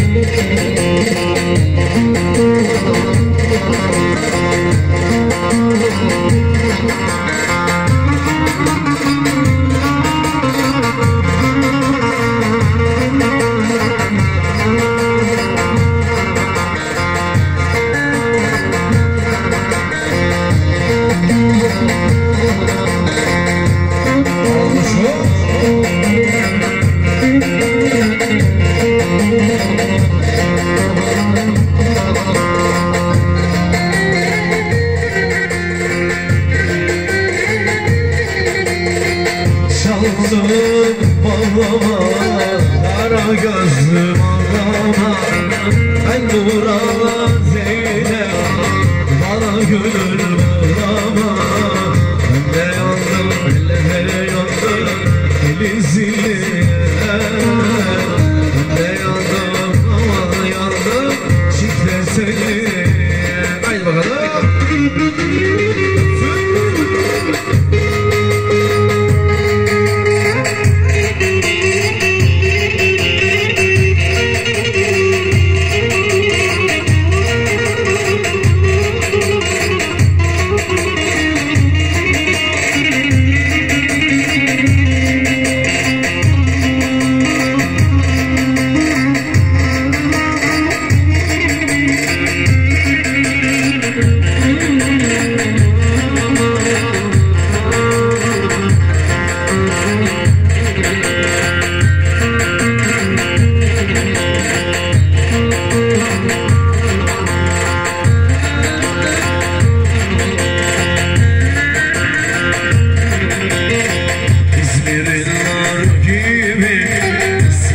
Yeah. Çaldım bağlama Kara gözlüm ağlama Ben durama Zeynep Bana gönül bağlama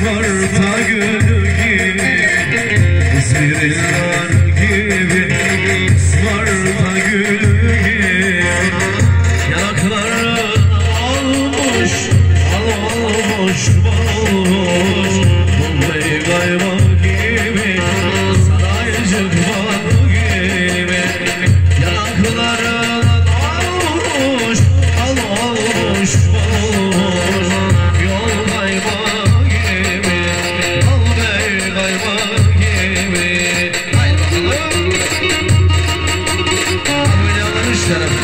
Isparta gölü gibi. İzmir'in set up